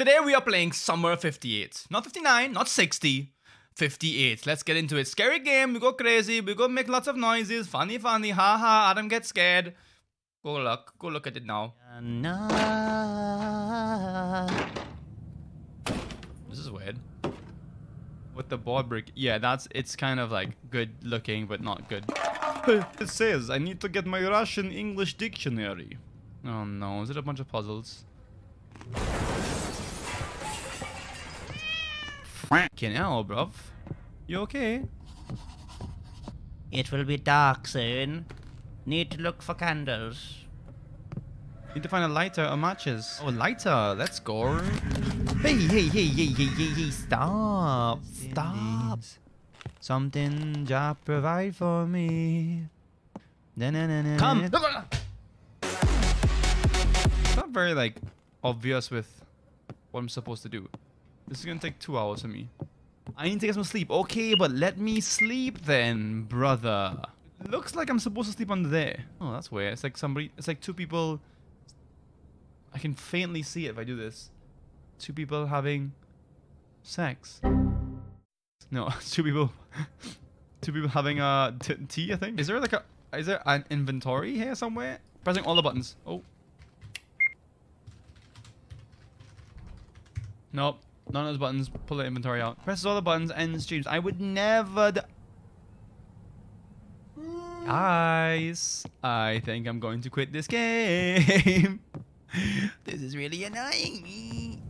Today we are playing Summer 58. Not 59, not 60. 58. Let's get into it. Scary game. We go crazy. We go make lots of noises. Funny, funny. Ha ha. Adam gets scared. Go look. Go look at it now. This is weird. With the board brick. Yeah, that's it's kind of like good looking but not good. It says I need to get my Russian English dictionary. Oh no, is it a bunch of puzzles? Fucking hell, bruv. You okay? It will be dark soon. Need to look for candles. Need to find a lighter or matches. Oh, lighter. Let's go. Hey, hey, hey, hey, hey, hey, hey, stop. Stop. Something Jah provide for me. Come. It's not very, like, obvious with what I'm supposed to do. This is gonna take two hours for me. I need to get some sleep. Okay, but let me sleep then, brother. Looks like I'm supposed to sleep under there. Oh, that's weird. It's like somebody, it's like two people. I can faintly see it if I do this. Two people having sex. No, two people. two people having a tea. I think. Is there like a? Is there an inventory here somewhere? Pressing all the buttons. Oh. Nope. None of those buttons. Pull the inventory out. Presses all the buttons. End streams. I would never. Guys, I think I'm going to quit this game. this is really annoying me.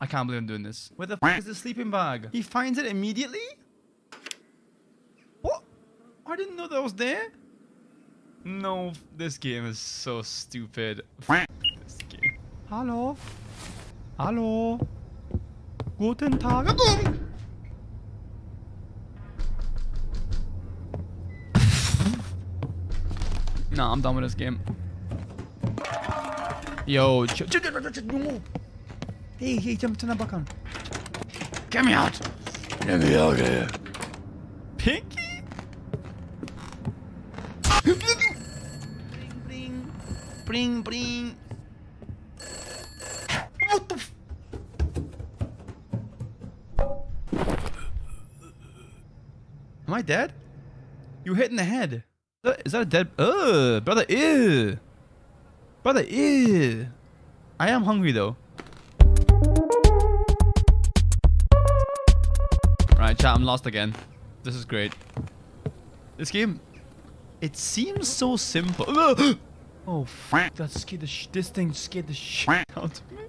I can't believe I'm doing this. Where the f is the sleeping bag? He finds it immediately? What? I didn't know that was there. No, this game is so stupid. this game. Hallo? Hallo? Guten Tag. Nah, I'm done with this game. Yo, ch ch ch no. Hey, hey, jump to the button. Get me out. Get me out here. Pinky? bring, bring, bring. What the f- Am I dead? You hit in the head. Is that- Is that a dead? Ugh, brother, ew. Brother, ew. I am hungry though. Right, chat, I'm lost again. This is great. This game, it seems so simple. oh, fuck, that scared the sh this thing scared the shit out of me.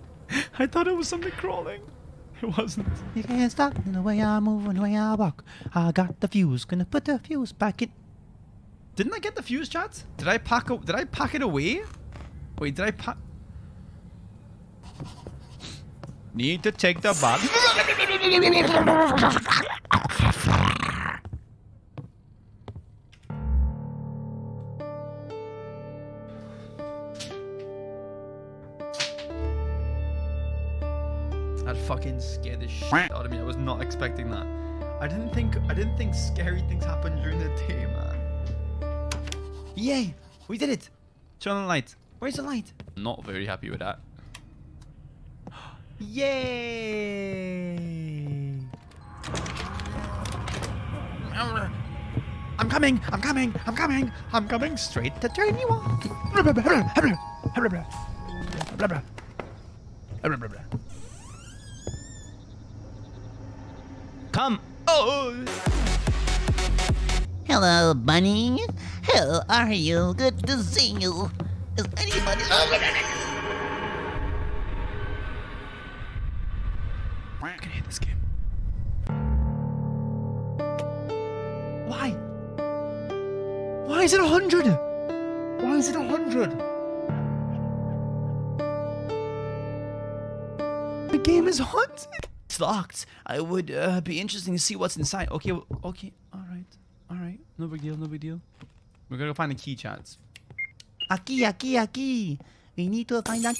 I thought it was something crawling. It wasn't. You can't stop in the way I move and the way I walk. I got the fuse, gonna put the fuse back in. Didn't I get the fuse, chat? Did I pack? Did I pack it away? Wait, did I pack? Need to take the bag. Shit out of me. I was not expecting that. I didn't think I didn't think scary things happen during the day, man. Yay! We did it! Turn on the light. Where's the light? Not very happy with that. Yay! I'm coming! I'm coming! I'm coming! I'm coming straight to turn you on! Come! Oh! Hello, bunny. How are you? Good to see you. Is anybody? I can hate this game. Why? Why is it a hundred? Why is it a hundred? The game is haunted. It's locked. I would uh, be interesting to see what's inside. Okay, w- okay, all right, all right. No big deal. No big deal. We're gonna go find a key, chance. Aquí, aquí, aquí. We need to find out.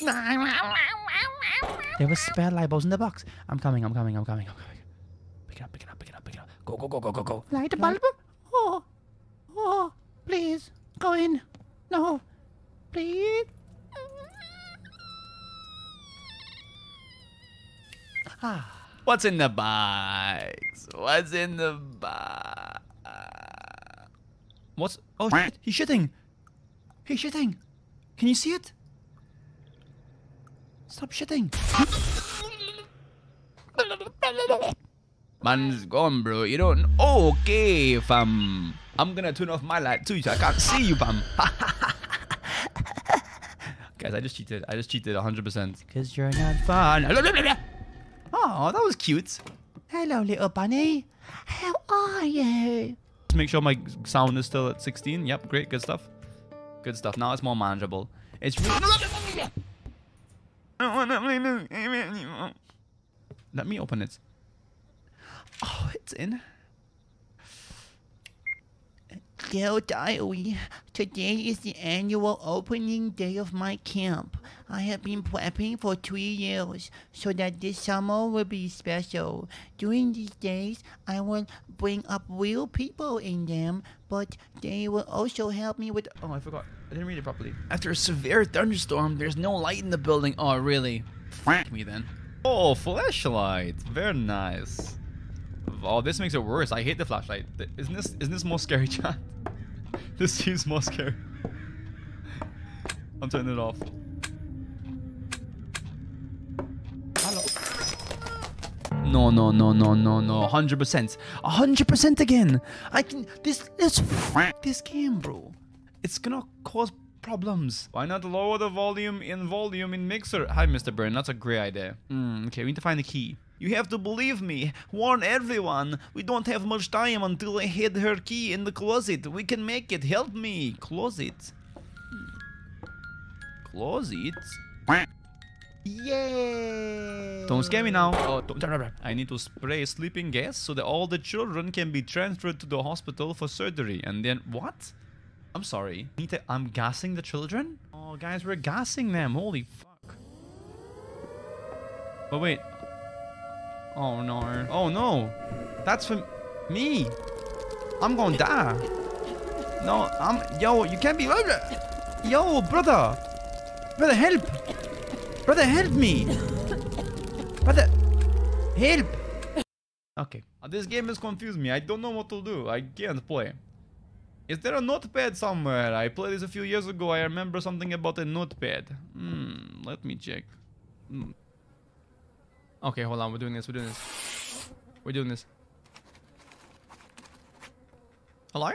There were spare light bulbs in the box. I'm coming, I'm coming, I'm coming, I'm coming. Pick it up, pick it up, pick it up, pick it up. Go, go, go, go, go, go. Light bulb? Oh, oh, please, go in. No, please. Ah, What's in the box? What's in the box? What's? Oh, shit, he's shitting. He's shitting. Can you see it? Stop shitting. Man's gone, bro. You don't. Okay, fam. I'm gonna turn off my light too, so I can't see you, fam. Guys, I just cheated. I just cheated 100%. cause you're not fun. Oh, that was cute. Hello, little bunny. How are you? Just make sure my sound is still at 16. Yep, great, good stuff. Good stuff. Now it's more manageable. It's really... Let me open it. Oh, it's in. Dear Diary, today is the annual opening day of my camp. I have been prepping for three years so that this summer will be special. During these days, I will bring up real people in them, but they will also help me with. Oh, I forgot. I didn't read it properly. After a severe thunderstorm, there's no light in the building. Oh, really? Frank me then. Oh, flashlight. Very nice. Oh, this makes it worse. I hate the flashlight. Isn't this isn't this more scary, chat? this seems more scary. I'm turning it off. No, no, no, no, no, no. 100%. 100% again. I can. This. This. This game, bro. It's gonna cause problems. Why not lower the volume in volume in mixer? Hi, Mr. Burn. That's a great idea. Hmm, okay, we need to find the key. You have to believe me. Warn everyone. We don't have much time until I hid her key in the closet. We can make it. Help me. Closet. Closet? Yay! Don't scare me now. Oh, don't, I need to spray sleeping gas so that all the children can be transferred to the hospital for surgery. And then what? I'm sorry. Need to, I'm gassing the children? Oh, guys, we're gassing them. Holy fuck. But wait. Oh no. Oh no. That's for me. I'm gonna die. No, I'm. Yo, you can't be. Yo, brother. Brother, help. Brother, help me. Brother, help. Okay. This game has confused me. I don't know what to do. I can't play. Is there a notepad somewhere? I played this a few years ago. I remember something about a notepad. Hmm, let me check. Hmm. Okay, hold on. We're doing this. We're doing this. We're doing this. Hello?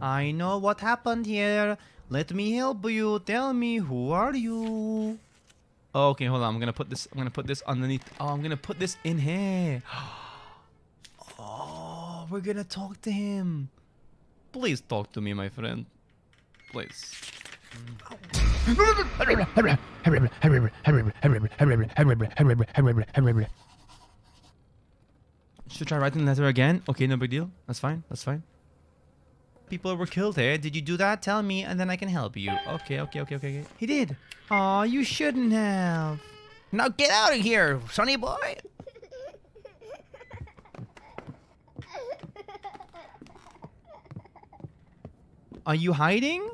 I know what happened here. Let me help you. Tell me who are you? Oh, okay, hold on. I'm gonna put this. I'm gonna put this underneath. Oh, I'm gonna put this in here. Oh, we're gonna talk to him. Please talk to me, my friend. Please. Should try writing the letter again? Okay, no big deal. That's fine. That's fine. People were killed here. Did you do that? Tell me, and then I can help you. Okay, okay, okay, okay. okay. He did. Aw, you shouldn't have. Now get out of here, sonny boy. Are you hiding?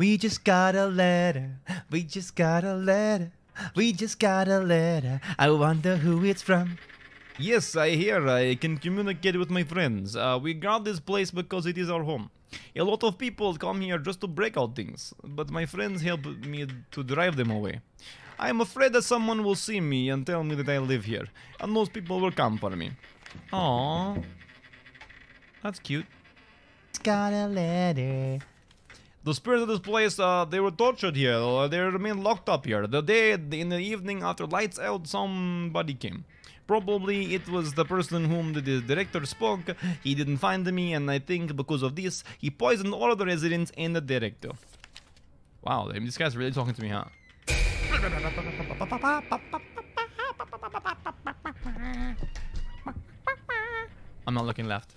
We just got a letter. We just got a letter. We just got a letter. I wonder who it's from. Yes, I hear. I can communicate with my friends. Uh, we got this place because it is our home. A lot of people come here just to break out things, but my friends help me to drive them away. I am afraid that someone will see me and tell me that I live here, and those people will come for me. Aww. That's cute. Got a letter. The spirits of this place, uh, they were tortured here. Uh, they remain locked up here. The day, in the evening, after lights out, somebody came. Probably it was the person whom the the director spoke. He didn't find me, and I think because of this, he poisoned all of the residents and the director. Wow, this guy's really talking to me, huh? I'm not looking left.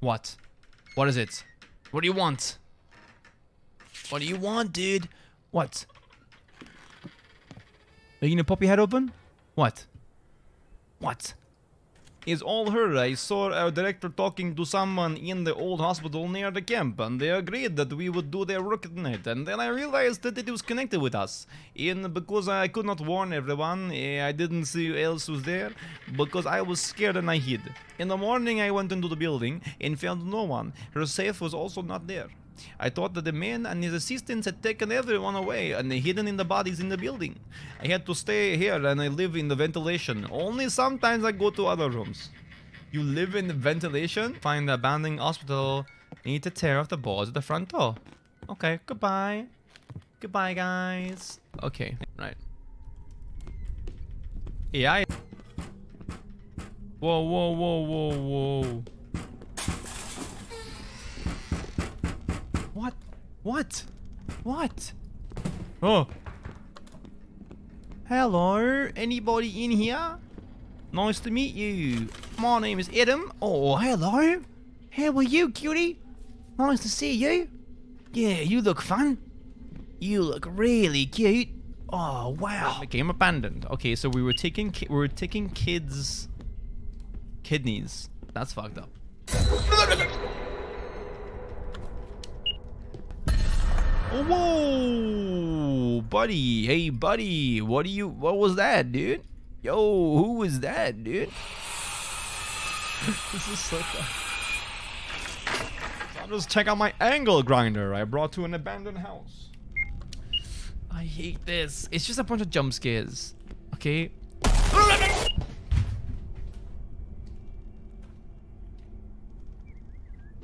What? What is it? What do you want? What do you want, dude? What? Are you gonna pop your head open? What? What? It's all her. I saw our director talking to someone in the old hospital near the camp, and they agreed that we would do their work at night. And then I realized that it was connected with us. And because I could not warn everyone, eh, I didn't see who else was there, because I was scared and I hid. In the morning, I went into the building and found no one. Her safe was also not there. I thought that the man and his assistants had taken everyone away and hidden in the bodies in the building. I had to stay here and I live in the ventilation. Only sometimes I go to other rooms. You live in the ventilation? Find the abandoned hospital. Need to tear off the boards at the front door. Okay, goodbye. Goodbye, guys. Okay, right. AI. Whoa, whoa, whoa, whoa, whoa. What? What? Oh. Hello? Anybody in here? Nice to meet you. My name is Adam. Oh, hello. How are you, cutie? Nice to see you. Yeah, you look fun. You look really cute. Oh, wow. Became abandoned. Okay, so we were taking ki- we were taking kids kidneys. That's fucked up. Whoa, buddy. Hey, buddy. What do you? What was that, dude? Yo, who was that, dude? this is so fun. So I'll just check out my angle grinder I brought to an abandoned house. I hate this. It's just a bunch of jump scares. Okay.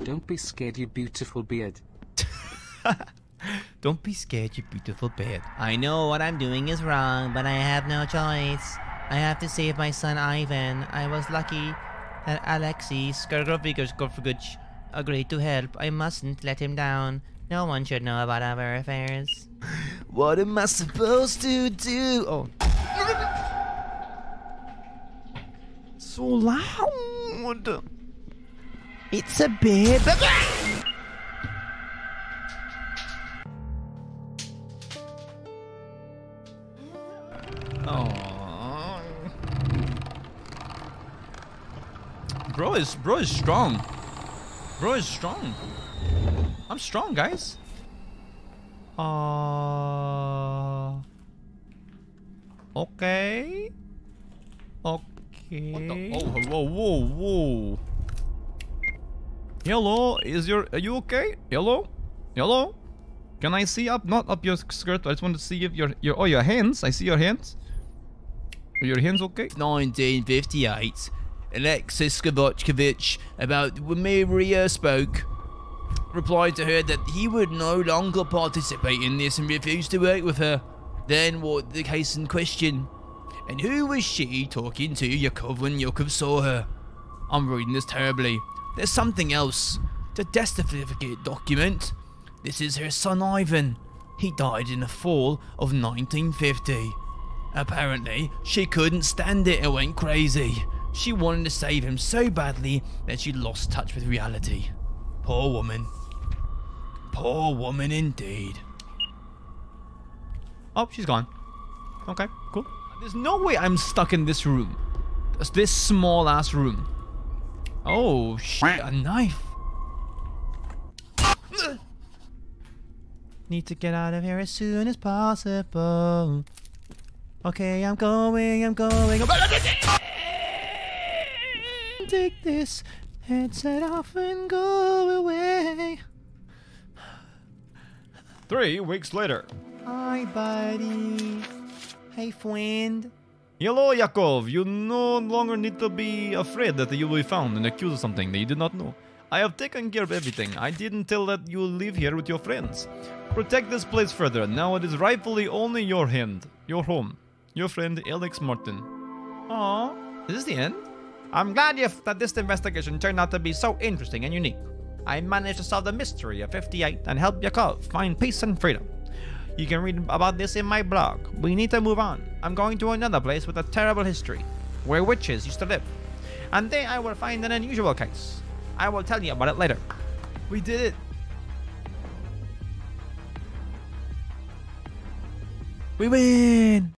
Don't be scared, you beautiful beard. Don't be scared, you beautiful beard. I know what I'm doing is wrong, but I have no choice. I have to save my son Ivan. I was lucky that Alexei Skargovigovich agreed to help. I mustn't let him down. No one should know about our affairs. What am I supposed to do? Oh. So loud. It's a bit. Bro is bro is strong. Bro is strong. I'm strong, guys. Uh Okay. Okay. Oh, whoa, whoa, whoa. Hello, is your are you okay? Hello? Hello? Can I see up not up your skirt? I just want to see if your your oh your hands. I see your hands. Are your hands okay? 1958. Alexis Skavochkovich, about when Maria spoke, replied to her that he would no longer participate in this and refused to work with her. Then what the case in question? And who was she talking to Yakov when Yakov saw her? I'm reading this terribly. There's something else. The death certificate document. This is her son Ivan. He died in the fall of 1950. Apparently, she couldn't stand it and went crazy. She wanted to save him so badly that she lost touch with reality. Poor woman. Poor woman indeed. Oh, she's gone. Okay, cool. There's no way I'm stuck in this room. This- This small ass room. Oh, shit, a knife. Need to get out of here as soon as possible. Okay, I'm going, I'm going. Take this headset off and go away. Three weeks later. Hi, buddy. Hey, friend. Hello, Yakov. You no longer need to be afraid that you will be found and accused of something that you did not know. I have taken care of everything. I didn't tell that you live here with your friends. Protect this place further. Now it is rightfully only your hand, your home. Your friend Alex Martin. Aww. Is this the end? I'm glad that this investigation turned out to be so interesting and unique. I managed to solve the mystery of 58 and help Yakov find peace and freedom. You can read about this in my blog. We need to move on. I'm going to another place with a terrible history, where witches used to live. And there I will find an unusual case. I will tell you about it later. We did it. We win!